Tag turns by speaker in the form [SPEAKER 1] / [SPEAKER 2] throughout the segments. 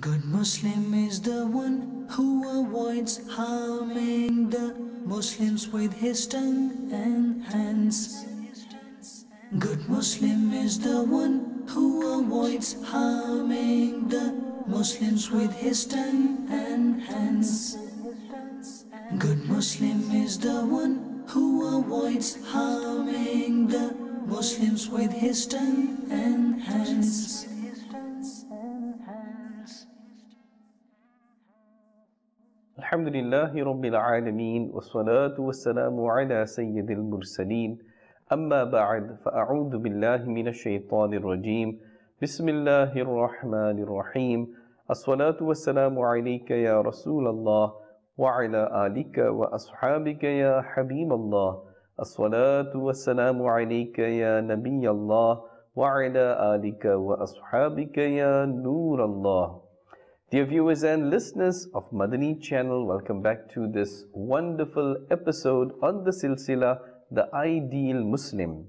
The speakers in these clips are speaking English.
[SPEAKER 1] Good Muslim is the one who avoids harming the Muslims with his tongue and hands. Good Muslim is the one who avoids harming the Muslims with his tongue and hands. Good Muslim is the one who avoids harming the Muslims with his tongue and hands.
[SPEAKER 2] الحمد لله رب العالمين والصلاة والسلام على سيد المرسلين. أما بعد فأعوذ بالله من الشيطان الرجيم. بسم الله الرحمن الرحيم. الصلاة والسلام عليك يا رسول الله وعلى آلك وأصحابك يا حبيب الله. الصلاة والسلام عليك يا نبي الله وعلى آلك وأصحابك يا نور الله. Dear viewers and listeners of Madani channel, welcome back to this wonderful episode on the Silsila, The Ideal Muslim.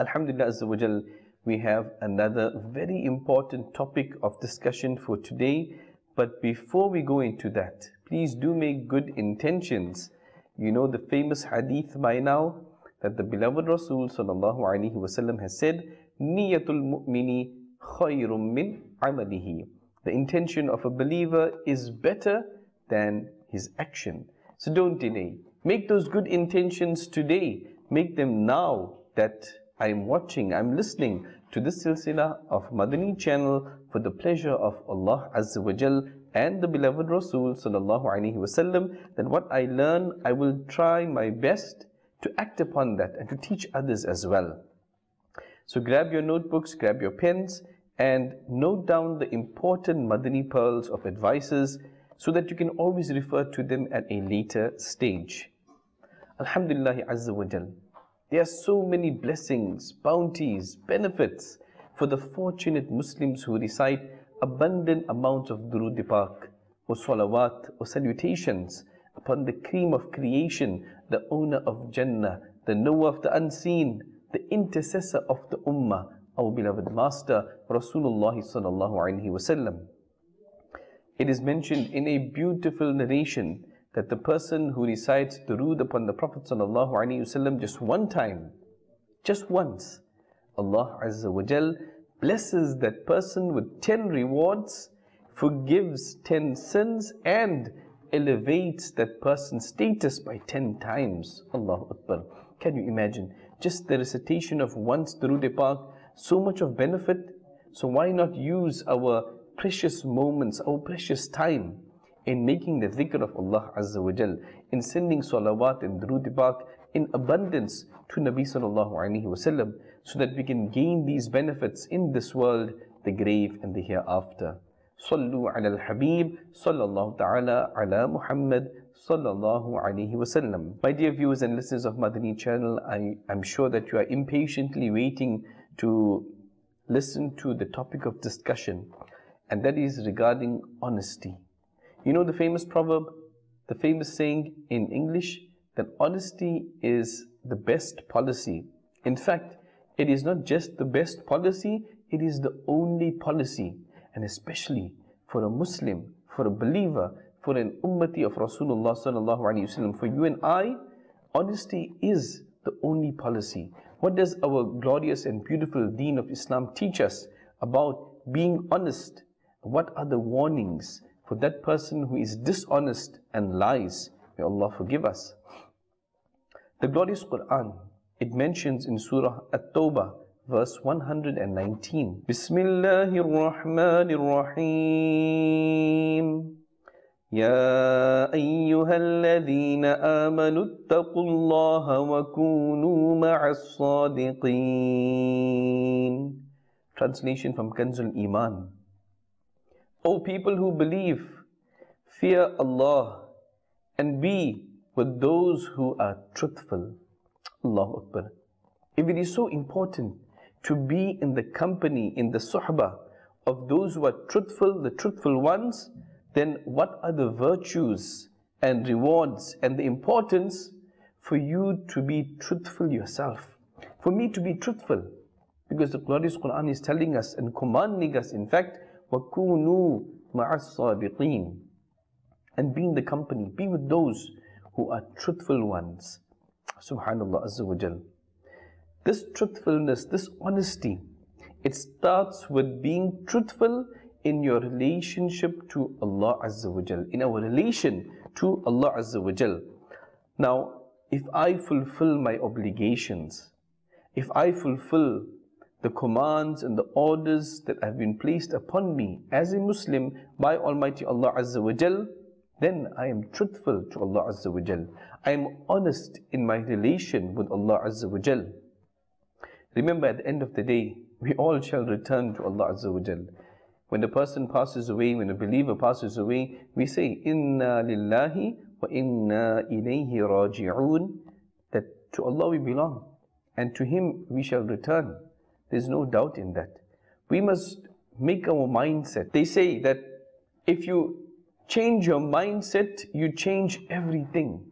[SPEAKER 2] Alhamdulillah Azza we have another very important topic of discussion for today. But before we go into that, please do make good intentions. You know the famous hadith by now that the beloved Rasul sallallahu alaihi wasallam has said, "Niyatul mu'mini khayrum min amalihi." The intention of a believer is better than his action. So don't delay. Make those good intentions today. Make them now that I'm watching, I'm listening to this silsila of Madani channel for the pleasure of Allah Azza wa Jal and the beloved Rasul sallallahu alaihi wasallam. Then what I learn, I will try my best to act upon that and to teach others as well. So grab your notebooks, grab your pens, and note down the important Madani pearls of advices so that you can always refer to them at a later stage. Alhamdulillah Azza wa Jal. There are so many blessings, bounties, benefits for the fortunate Muslims who recite abundant amounts of durood pak or salawat or salutations upon the cream of creation, the owner of Jannah, the knower of the unseen, the intercessor of the Ummah, our beloved Master Rasulullah sallallahu alaihi wasallam. It is mentioned in a beautiful narration that the person who recites durood upon the Prophet sallallahu alaihi wasallam just one time, just once, Allah Azza wa Jal blesses that person with ten rewards, forgives ten sins, and elevates that person's status by ten times. Allahu Akbar. Can you imagine? Just the recitation of once durood pak so much of benefit. So why not use our precious moments, our precious time in making the dhikr of Allah Azza wa Jal, in sending salawat and pak in abundance to Nabi Sallallahu Alaihi Wasallam so that we can gain these benefits in this world, the grave and the hereafter. Sallu ala al-Habib, sallallahu ta'ala ala Muhammad, sallallahu alaihi wasallam. My dear viewers and listeners of Madani channel, I am sure that you are impatiently waiting to listen to the topic of discussion, and that is regarding honesty. You know the famous proverb, the famous saying in English that honesty is the best policy. In fact, it is not just the best policy, it is the only policy, and especially for a Muslim, for a believer, for an ummati of Rasulullah sallallahu wasallam, for you and I, honesty is the only policy. What does our glorious and beautiful deen of Islam teach us about being honest? What are the warnings for that person who is dishonest and lies? May Allah forgive us. The glorious Quran, it mentions in Surah At-Tawbah, verse 119. Bismillahir Rahmanir Rahim. يا أيها الذين آمنوا اتقوا الله وكونوا مع الصادقين Translation from Kanzul Iman O people who believe, fear Allah and be with those who are truthful. Allahu Akbar. If it is so important to be in the company, in the suhbah of those who are truthful, the truthful ones, then what are the virtues and rewards and the importance for you to be truthful yourself? For me to be truthful. Because the glorious Quran is telling us and commanding us, in fact, وَكُونُوا مَعَ الصَّادِقِينَ And be in the company, be with those who are truthful ones. Subhanallah Azza wa Jal. This truthfulness, this honesty, it starts with being truthful in your relationship to Allah Azza wa Jal, in our relation to Allah Azza wa Jal. Now, if I fulfill my obligations, if I fulfill the commands and the orders that have been placed upon me as a Muslim by Almighty Allah Azza wa Jal, then I am truthful to Allah Azza wa Jal. I am honest in my relation with Allah Azza wa Jal. Remember at the end of the day, we all shall return to Allah Azza wa Jal. When the person passes away, when the believer passes away, we say, Inna lillahi wa inna ilayhi raji'un. That to Allah we belong and to Him we shall return. There's no doubt in that. We must make our mindset. They say that if you change your mindset, you change everything.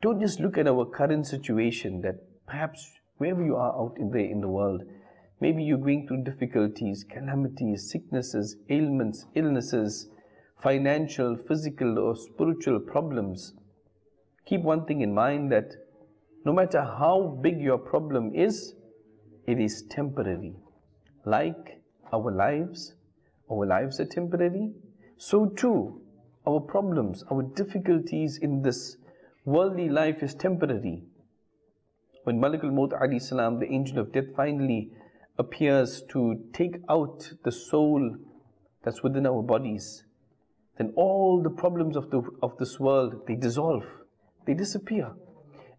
[SPEAKER 2] Don't just look at our current situation that perhaps wherever you are out in the, in the world, maybe you're going through difficulties, calamities, sicknesses, ailments, illnesses, financial, physical, or spiritual problems. Keep one thing in mind that no matter how big your problem is, it is temporary. Like our lives, our lives are temporary, so too our problems, our difficulties in this worldly life is temporary. When Malik al-Maut salam, the angel of death finally appears to take out the soul that's within our bodies, then all the problems of, the, of this world, they dissolve, they disappear.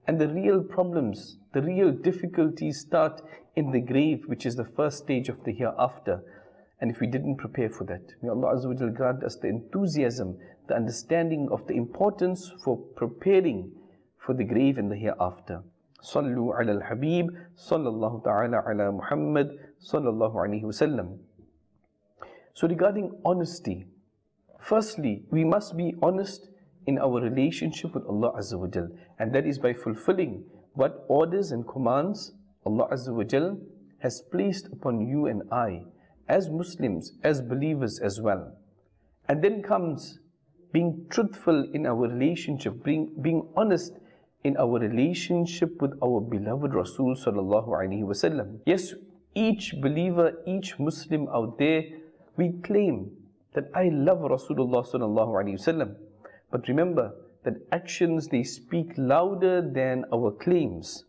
[SPEAKER 2] And the real problems, the real difficulties start in the grave, which is the first stage of the hereafter. And if we didn't prepare for that, may Allah Azza grant us the enthusiasm, the understanding of the importance for preparing for the grave and the hereafter. Sallu ta'ala ala Muhammad, sallallahu alayhi wasallam. So regarding honesty, firstly, we must be honest in our relationship with Allah Azza wa Jal, and that is by fulfilling what orders and commands Allah Azza wa Jal has placed upon you and I as Muslims, as believers as well. And then comes being truthful in our relationship, being, being honest in our relationship with our beloved Rasul sallallahu alaihi wasallam. Yes, each believer, each Muslim out there, we claim that I love Rasulullah sallallahu alaihi wasallam. But remember that actions they speak louder than our claims.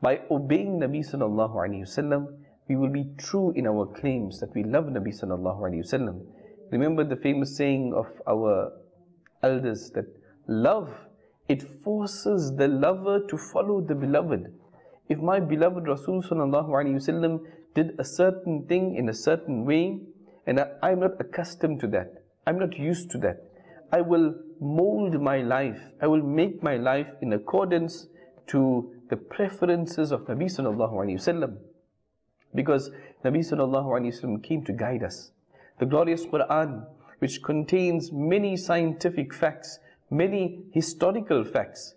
[SPEAKER 2] By obeying Nabi sallallahu alaihi wasallam, we will be true in our claims that we love Nabi sallallahu alaihi wasallam. Remember the famous saying of our elders that love it forces the lover to follow the beloved. If my beloved Rasul sallallahu wasallam did a certain thing in a certain way, and I, am not accustomed to that, I'm not used to that, I will mold my life, I will make my life in accordance to the preferences of Nabi sallallahu alaihi wasallam. Because Nabi sallallahu alaihi wasallam came to guide us. The glorious Quran, which contains many scientific facts, many historical facts,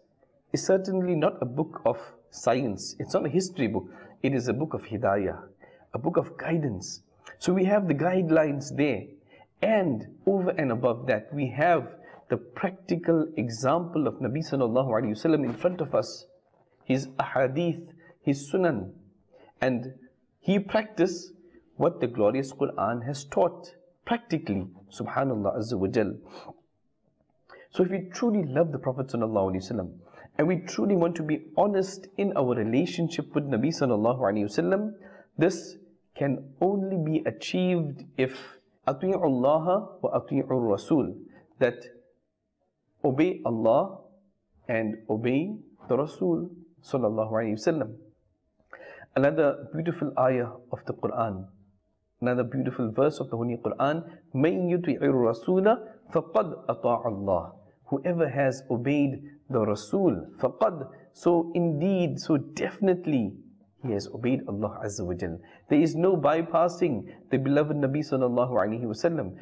[SPEAKER 2] is certainly not a book of science. It's not a history book. It is a book of hidayah, a book of guidance. So we have the guidelines there. And over and above that, we have the practical example of Nabi sallallahu alaihi wasallam in front of us, his ahadith, his sunan, and he practiced what the glorious Quran has taught practically. Subhanallah Azza wa Jal. So if we truly love the Prophet وسلم, and we truly want to be honest in our relationship with Nabi ﷺ, this can only be achieved if Allah wa Rasul that obey Allah and obey the Rasul sallallahu alaihi wasallam. Another beautiful ayah of the Quran, another beautiful verse of the Holy Quran, "Man الرسول فقد أطاع الله whoever has obeyed the Rasul, faqad, so indeed, so definitely, he has obeyed Allah Azza wa Jal. There is no bypassing the beloved Nabi Sallallahu Alaihi Wasallam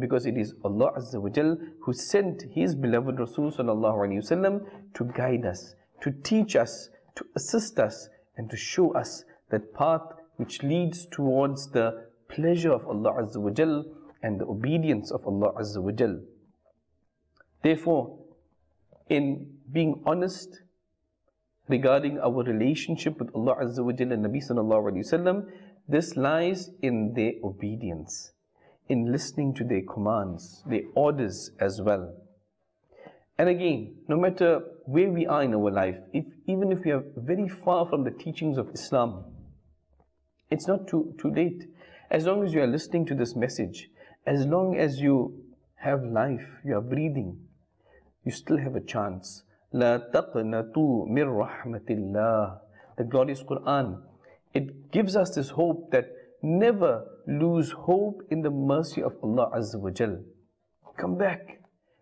[SPEAKER 2] because it is Allah Azza wa Jal who sent His beloved Rasul Sallallahu Alaihi Wasallam to guide us, to teach us, to assist us, and to show us that path which leads towards the pleasure of Allah Azza wa Jal and the obedience of Allah Azza wa Jal. Therefore, in being honest regarding our relationship with Allah Azza wa Jal and Nabi Sallallahu Alaihi Wasallam, this lies in their obedience, in listening to their commands, their orders as well. And again, no matter where we are in our life, if, even if we are very far from the teachings of Islam, it's not too, too late. As long as you are listening to this message, as long as you have life, you are breathing, you still have a chance. La taqnatu min rahmatillah. The glorious Quran. It gives us this hope that never lose hope in the mercy of Allah Azza wa Jal. Come back.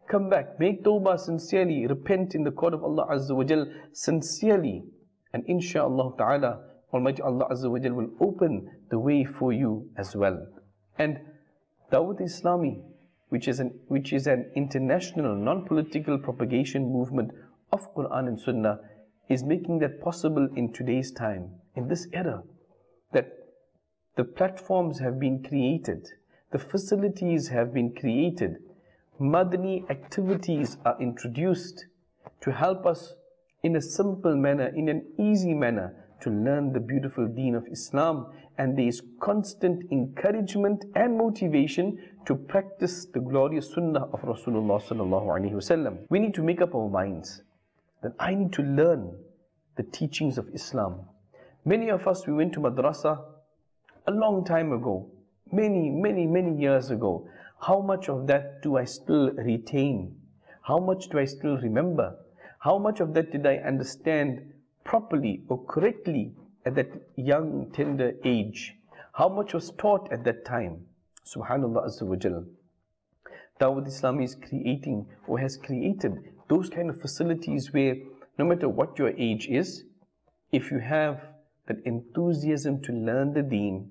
[SPEAKER 2] Come back. Make tawbah sincerely. Repent in the court of Allah Azza wa Jal sincerely. And inshaAllah ta'ala, Almighty Allah Azza wa Jal will open the way for you as well. And Dawat Islami, which is an, which is an international non-political propagation movement of Quran and Sunnah, is making that possible in today's time, in this era, that the platforms have been created, the facilities have been created, Madani activities are introduced to help us in a simple manner, in an easy manner, to learn the beautiful deen of Islam and there is constant encouragement and motivation to practice the glorious sunnah of Rasulullah sallallahu alaihi wasallam. We need to make up our minds that I need to learn the teachings of Islam. Many of us, we went to madrasa a long time ago, many, many, many years ago. How much of that do I still retain? How much do I still remember? How much of that did I understand properly or correctly at that young, tender age? How much was taught at that time? Subhanallah Azza wa Jal. Dawat Islam is creating or has created those kind of facilities where no matter what your age is, if you have that enthusiasm to learn the deen,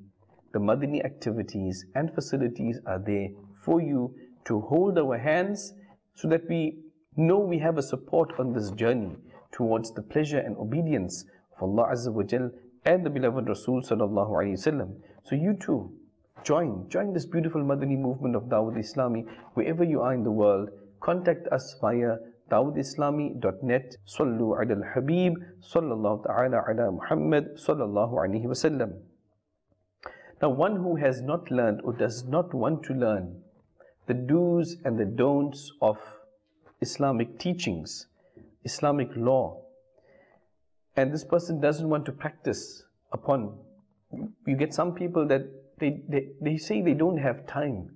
[SPEAKER 2] the Madani activities and facilities are there for you to hold our hands so that we know we have a support on this journey towards the pleasure and obedience of Allah Azza wa Jal and the beloved Rasul Sallallahu Alaihi Wasallam. So you too, join, join this beautiful Madani movement of Dawat Islami wherever you are in the world. Contact us via dawatislami.net Sallu ala al-Habib Sallallahu ta'ala ala Muhammad Sallallahu Alaihi Wasallam. Now one who has not learned or does not want to learn the do's and the don'ts of Islamic teachings, Islamic law, and this person doesn't want to practice upon, you get some people that they, they, they say they don't have time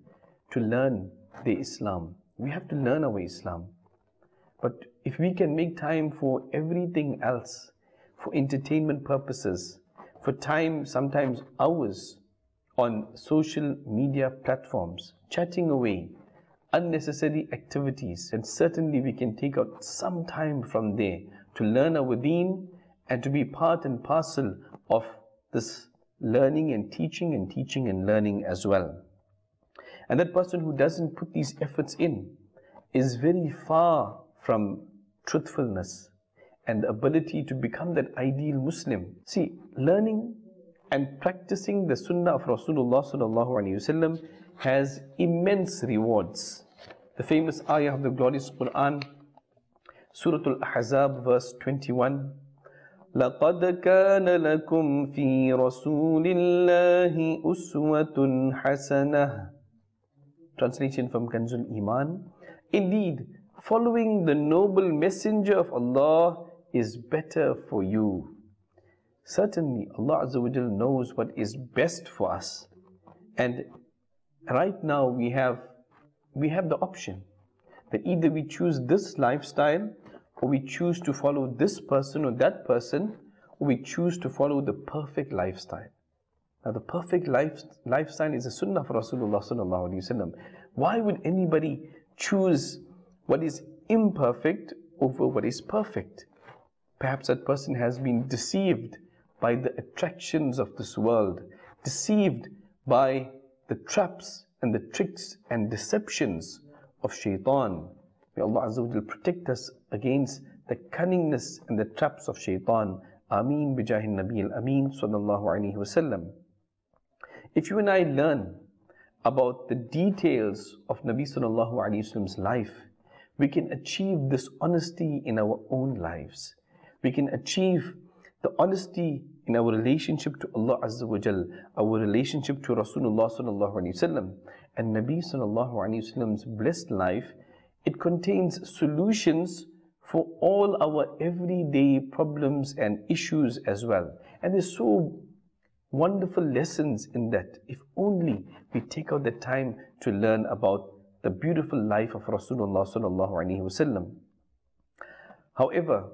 [SPEAKER 2] to learn the Islam. We have to learn our Islam. But if we can make time for everything else, for entertainment purposes, for time, sometimes hours, on social media platforms, chatting away, unnecessary activities, and certainly we can take out some time from there to learn our deen and to be part and parcel of this learning and teaching and teaching and learning as well. And that person who doesn't put these efforts in is very far from truthfulness and the ability to become that ideal Muslim. See, learning and practicing the sunnah of Rasulullah has immense rewards. The famous ayah of the glorious Quran, Surah Al-Ahzab, verse 21. لقد كان لكم في رسول الله أسوة حسنة Translation from Kanzul Iman Indeed, following the noble messenger of Allah is better for you. Certainly, Allah Azza wa knows what is best for us. And right now we have we have the option that either we choose this lifestyle or we choose to follow this person or that person or we choose to follow the perfect lifestyle. Now the perfect life, lifestyle is a sunnah for Rasulullah. Why would anybody choose what is imperfect over what is perfect? Perhaps that person has been deceived by the attractions of this world, deceived by the traps and the tricks and deceptions of shaitan. May Allah Azza wa protect us against the cunningness and the traps of shaitan. Ameen bijahin Nabi al-Ameen sallallahu alayhi wasallam. If you and I learn about the details of Nabi Sallallahu Alaihi Wasallam's life, we can achieve this honesty in our own lives. We can achieve the honesty in our relationship to Allah Azza wa Jal, our relationship to Rasulullah Sallallahu Alaihi Wasallam, and Nabi Sallallahu Alaihi Wasallam's blessed life. It contains solutions for all our everyday problems and issues as well. And there's so wonderful lessons in that. If only we take out the time to learn about the beautiful life of Rasulullah sallallahu alaihi wasallam. However,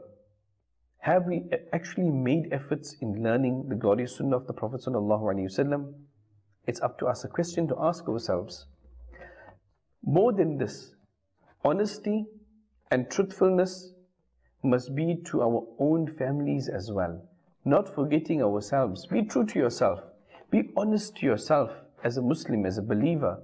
[SPEAKER 2] have we actually made efforts in learning the glorious sunnah of the Prophet sallallahu alaihi wasallam? It's up to us a question to ask ourselves. More than this, honesty and truthfulness must be to our own families as well not forgetting ourselves. Be true to yourself. Be honest to yourself as a Muslim, as a believer.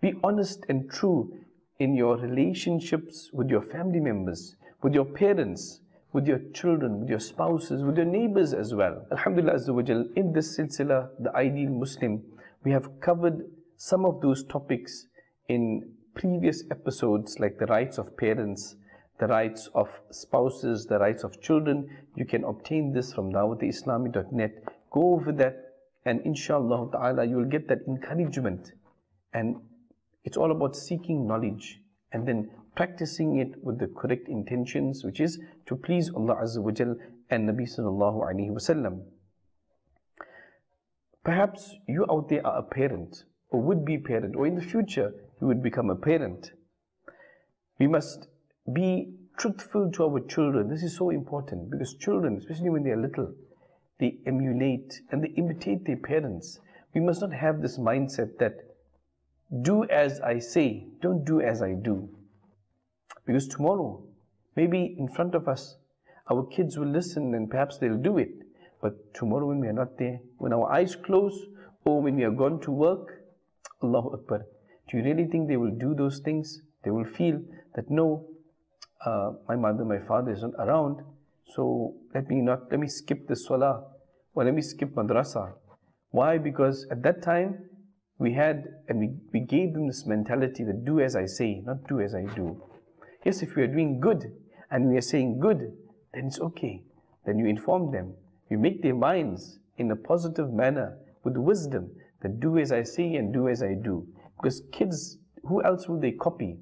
[SPEAKER 2] Be honest and true in your relationships with your family members, with your parents, with your children, with your spouses, with your neighbors as well. Alhamdulillah Azza in this silsila, the ideal Muslim, we have covered some of those topics in previous episodes like the rights of parents, the rights of spouses, the rights of children. You can obtain this from dawatislami.net. Go over that and inshallah ta'ala you will get that encouragement. And it's all about seeking knowledge and then practicing it with the correct intentions, which is to please Allah Azza wa Jal and Nabi Sallallahu Alaihi Wasallam. Perhaps you out there are a parent or would be parent or in the future you would become a parent. We must be truthful to our children. This is so important because children, especially when they are little, they emulate and they imitate their parents. We must not have this mindset that do as I say, don't do as I do. Because tomorrow, maybe in front of us, our kids will listen and perhaps they'll do it. But tomorrow, when we are not there, when our eyes close, or when we are gone to work, Allahu Akbar, do you really think they will do those things? They will feel that no, uh, my mother, my father isn't around, so let me not, let me skip the salah, or let me skip madrasa. Why? Because at that time, we had, and we, we gave them this mentality that do as I say, not do as I do. Yes, if we are doing good, and we are saying good, then it's okay. Then you inform them. You make their minds in a positive manner with wisdom that do as I say and do as I do. Because kids, who else will they copy?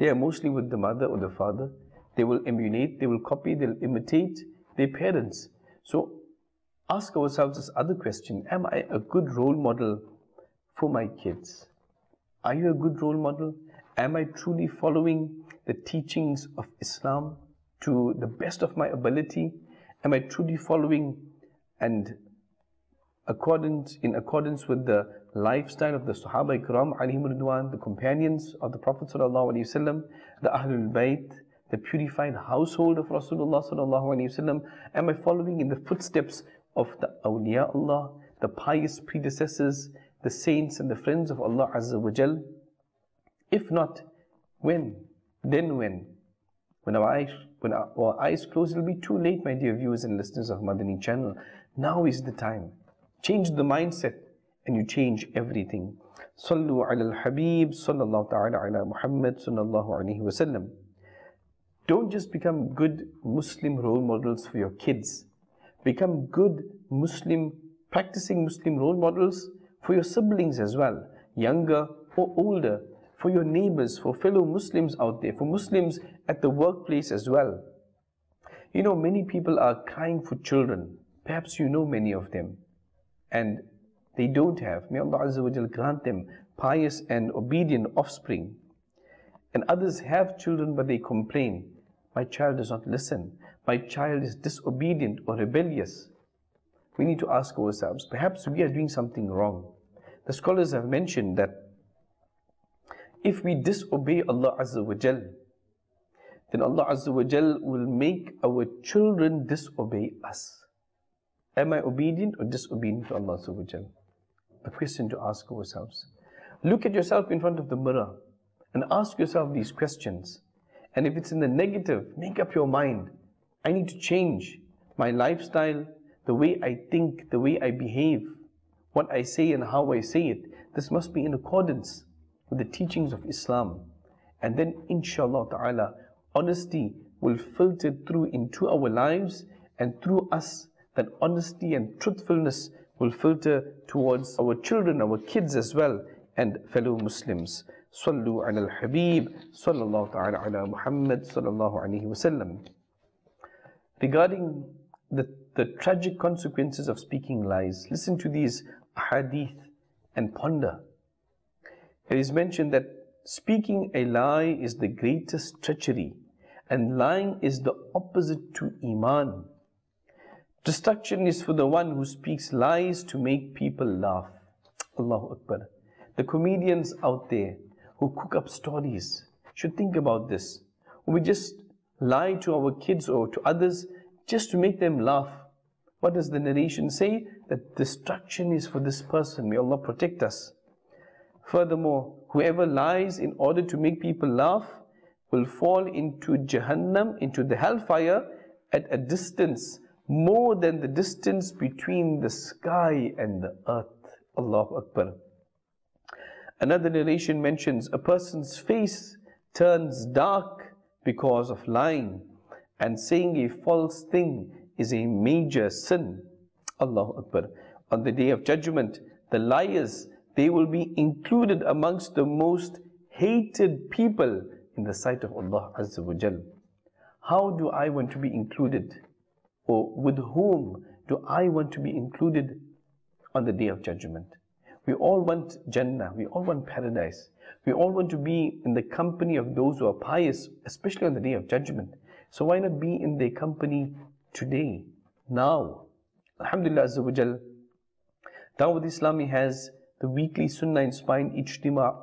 [SPEAKER 2] They are mostly with the mother or the father. They will emulate, they will copy, they'll imitate their parents. So ask ourselves this other question Am I a good role model for my kids? Are you a good role model? Am I truly following the teachings of Islam to the best of my ability? Am I truly following and accordance in accordance with the lifestyle of the Sahaba Ikram, Ridwan, the companions of the Prophet Wasallam, the Ahlul Bayt, the purified household of Rasulullah Wasallam? Am I following in the footsteps of the awliya Allah, the pious predecessors, the saints and the friends of Allah Azza wa Jal? If not, when? Then when? When our eyes, when our, eyes close, it will be too late, my dear viewers and listeners of Madani channel. Now is the time. Change the mindset and you change everything. Sallu ala al-Habib sallallahu ta'ala ala Muhammad sallallahu alayhi wasallam. Don't just become good Muslim role models for your kids. Become good Muslim, practicing Muslim role models for your siblings as well, younger or older, for your neighbors, for fellow Muslims out there, for Muslims at the workplace as well. You know, many people are crying for children. Perhaps you know many of them. And they don't have. May Allah Azza wa Jal grant them pious and obedient offspring. And others have children but they complain. My child does not listen. My child is disobedient or rebellious. We need to ask ourselves, perhaps we are doing something wrong. The scholars have mentioned that if we disobey Allah Azza wa Jal, then Allah Azza wa Jal will make our children disobey us. Am I obedient or disobedient to Allah subhanahu a question to ask ourselves. Look at yourself in front of the mirror and ask yourself these questions. And if it's in the negative, make up your mind. I need to change my lifestyle, the way I think, the way I behave, what I say and how I say it. This must be in accordance with the teachings of Islam. And then, inshallah ta'ala, honesty will filter through into our lives and through us, that honesty and truthfulness will filter towards our children, our kids as well, and fellow Muslims. Sallallahu alayhi wasallam. Regarding the, the tragic consequences of speaking lies, listen to these hadith and ponder. It is mentioned that speaking a lie is the greatest treachery, and lying is the opposite to Iman. Destruction is for the one who speaks lies to make people laugh. Allahu Akbar. The comedians out there who cook up stories should think about this. We just lie to our kids or to others just to make them laugh. What does the narration say? That destruction is for this person. May Allah protect us. Furthermore, whoever lies in order to make people laugh will fall into Jahannam, into the hellfire at a distance more than the distance between the sky and the earth. Allahu Akbar. Another narration mentions a person's face turns dark because of lying, and saying a false thing is a major sin. Allahu Akbar. On the day of judgment, the liars, they will be included amongst the most hated people in the sight of Allah Azza wa Jal. How do I want to be included? Or with whom do I want to be included on the day of judgment? We all want Jannah, we all want paradise. We all want to be in the company of those who are pious, especially on the day of judgment. So why not be in their company today, now? Alhamdulillah Azza. Dawat Islami has the weekly Sunnah inspired Ijtima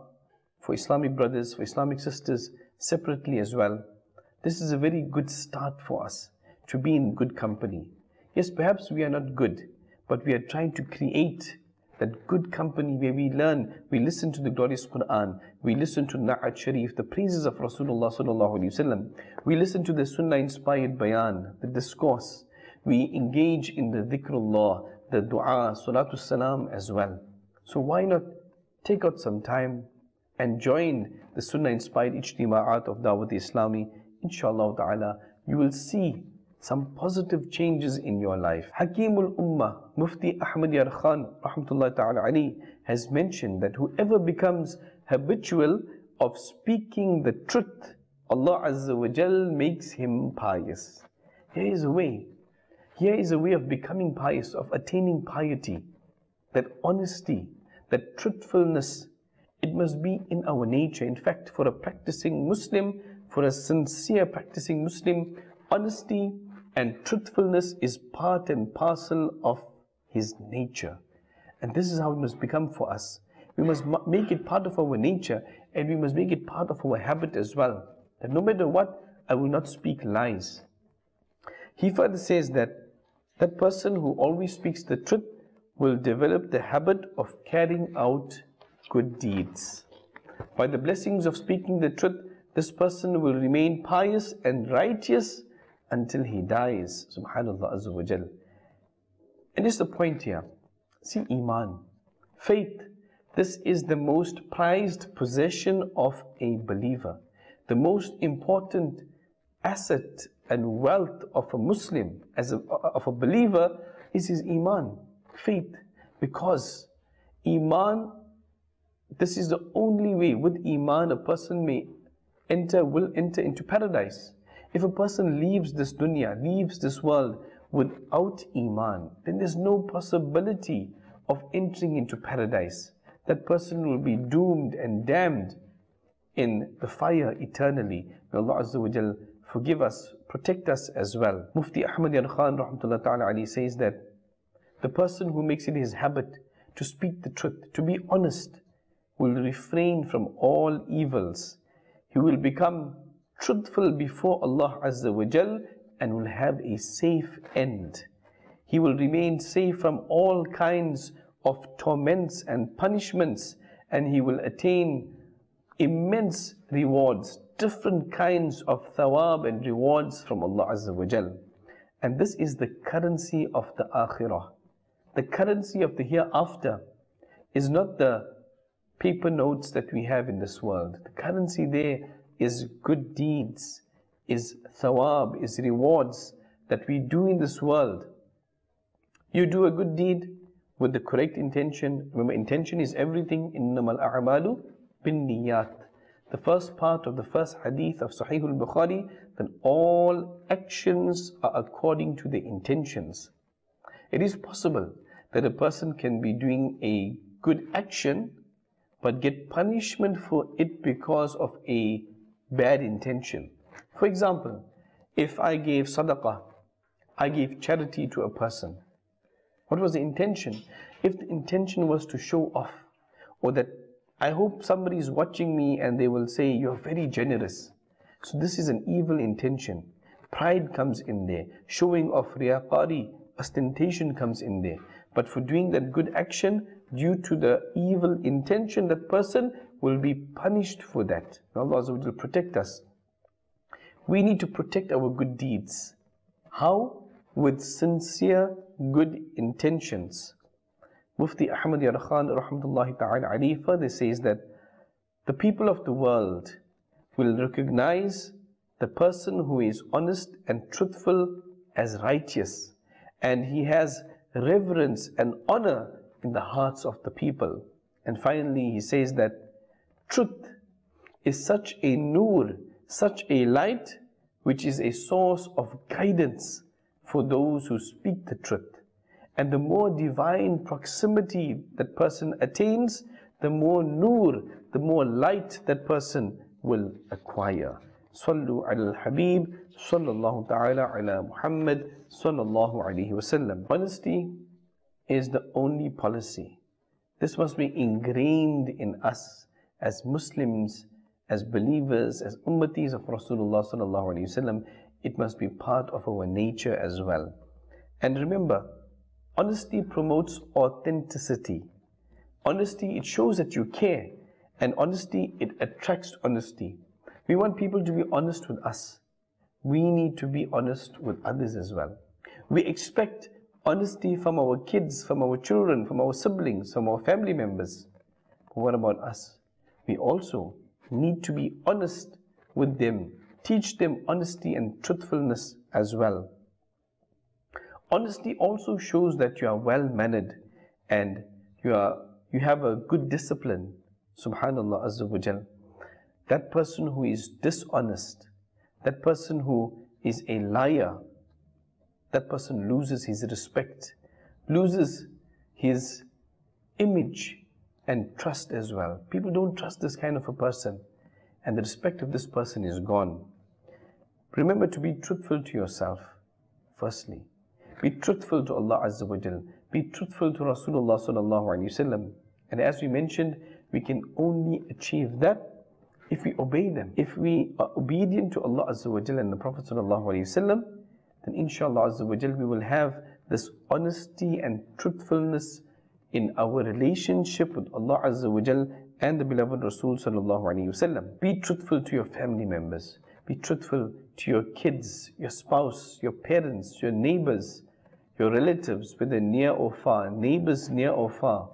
[SPEAKER 2] for Islamic brothers, for Islamic sisters, separately as well. This is a very good start for us to be in good company. Yes, perhaps we are not good, but we are trying to create that good company where we learn, we listen to the glorious Quran, we listen to Na'at Sharif, the praises of Rasulullah sallallahu alaihi wasallam, we listen to the Sunnah inspired bayan, the discourse, we engage in the dhikrullah, the dua, salatu salam as well. So why not take out some time and join the Sunnah inspired ijtima'at of Dawat Islami, inshallah ta'ala, you will see some positive changes in your life. Hakimul Ummah, Mufti Ahmad Yar Khan, rahmatullah ta'ala Ali, has mentioned that whoever becomes habitual of speaking the truth, Allah Azza wa Jal makes him pious. Here is a way. Here is a way of becoming pious, of attaining piety. That honesty, that truthfulness, it must be in our nature. In fact, for a practicing Muslim, for a sincere practicing Muslim, honesty and truthfulness is part and parcel of his nature. And this is how it must become for us. We must make it part of our nature and we must make it part of our habit as well. That no matter what, I will not speak lies. He further says that that person who always speaks the truth will develop the habit of carrying out good deeds. By the blessings of speaking the truth, this person will remain pious and righteous until he dies. Subhanallah Azza wa Jal. And it's the point here. See, Iman, faith, this is the most prized possession of a believer. The most important asset and wealth of a Muslim, as a, of a believer, is his Iman, faith. Because Iman, this is the only way with Iman a person may enter, will enter into paradise. If a person leaves this dunya, leaves this world without Iman, then there's no possibility of entering into paradise. That person will be doomed and damned in the fire eternally. May Allah Azza wa Jal forgive us, protect us as well. Mufti Ahmad Yar Khan Ali says that the person who makes it his habit to speak the truth, to be honest, will refrain from all evils. He will become truthful before Allah Azza wa Jal and will have a safe end. He will remain safe from all kinds of torments and punishments and he will attain immense rewards, different kinds of thawab and rewards from Allah Azza wa Jal. And this is the currency of the akhirah. The currency of the hereafter is not the paper notes that we have in this world. The currency there is good deeds, is thawab, is rewards that we do in this world. You do a good deed with the correct intention. Remember, intention is everything. إِنَّمَا الْأَعْمَالُ بِالنِّيَّاتِ The first part of the first hadith of Sahih al-Bukhari, that all actions are according to the intentions. It is possible that a person can be doing a good action but get punishment for it because of a bad intention. For example, if I gave sadaqah, I gave charity to a person. What was the intention? If the intention was to show off, or that I hope somebody is watching me and they will say, You're very generous. So this is an evil intention. Pride comes in there. Showing off riyaqari, ostentation comes in there. But for doing that good action, due to the evil intention, that person will be punished for that. Allah will protect us. We need to protect our good deeds. How? With sincere good intentions. Mufti Ahmad Yarkhan rahmatullahi ta'ala alayhi further says that the people of the world will recognize the person who is honest and truthful as righteous and he has reverence and honor in the hearts of the people. And finally, he says that truth is such a nur, such a light, which is a source of guidance for those who speak the truth. And the more divine proximity that person attains, the more nur, the more light that person will acquire. صلوا على الحبيب صلى الله تعالى على محمد صلى الله عليه وسلم. Honesty is the only policy. This must be ingrained in us as Muslims, as believers, as ummatis of Rasulullah sallallahu alaihi wasallam. It must be part of our nature as well. And remember, honesty promotes authenticity. Honesty, it shows that you care. And honesty, it attracts honesty. We want people to be honest with us. We need to be honest with others as well. We expect honesty from our kids, from our children, from our siblings, from our family members. But what about us? We also need to be honest with them, teach them honesty and truthfulness as well. Honesty also shows that you are well mannered and you are you have a good discipline. Subhanallah Azza wa Jal. That person who is dishonest, that person who is a liar, that person loses his respect, loses his image and trust as well. People don't trust this kind of a person, and the respect of this person is gone. Remember to be truthful to yourself, firstly. Be truthful to Allah Azza wa Jal. Be truthful to Rasulullah Sallallahu Alaihi Wasallam. And as we mentioned, we can only achieve that if we obey them. If we are obedient to Allah Azza wa Jal and the Prophet Sallallahu Alaihi Wasallam, then inshallah we will have this honesty and truthfulness in our relationship with Allah Azza wa Jal and the beloved Rasul Sallallahu Alaihi Wasallam. Be truthful to your family members. Be truthful to your kids, your spouse, your parents, your neighbors, your relatives, whether near or far, neighbors near or far,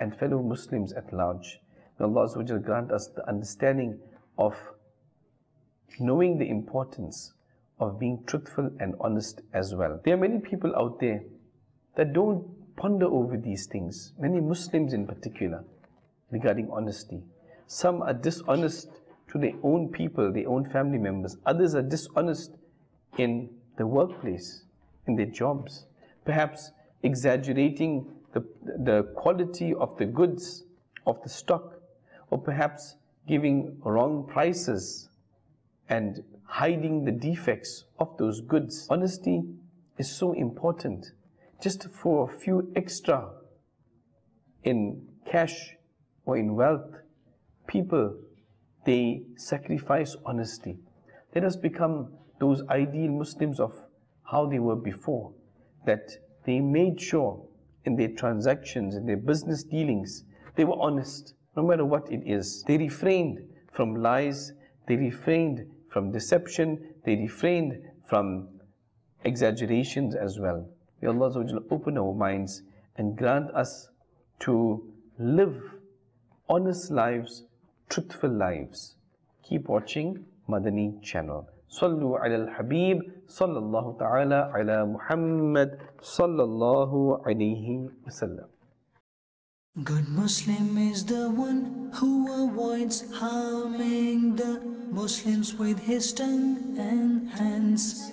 [SPEAKER 2] and fellow Muslims at large. May Allah Azza wa Jal grant us the understanding of knowing the importance of being truthful and honest as well. There are many people out there that don't ponder over these things, many Muslims in particular, regarding honesty. Some are dishonest to their own people, their own family members. Others are dishonest in the workplace, in their jobs. Perhaps exaggerating the, the quality of the goods, of the stock, or perhaps giving wrong prices and hiding the defects of those goods. Honesty is so important. Just for a few extra in cash or in wealth, people they sacrifice honesty. Let us become those ideal Muslims of how they were before, that they made sure in their transactions, in their business dealings, they were honest, no matter what it is. They refrained from lies, they refrained from deception, they refrained from exaggerations as well. May Allah open our minds and grant us to live honest lives, truthful lives. Keep watching Madani channel. صلوا على الحبيب صلى الله تعالى على محمد صلى الله عليه وسلم
[SPEAKER 1] Good Muslim is the one who avoids harming the Muslims with his tongue and hands.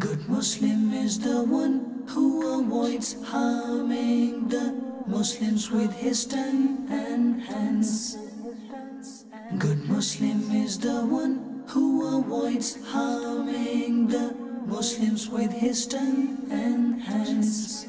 [SPEAKER 1] Good Muslim is the one who avoids harming the Muslims with his tongue and hands. Good Muslim is the one who avoids harming the Muslims with his tongue and hands.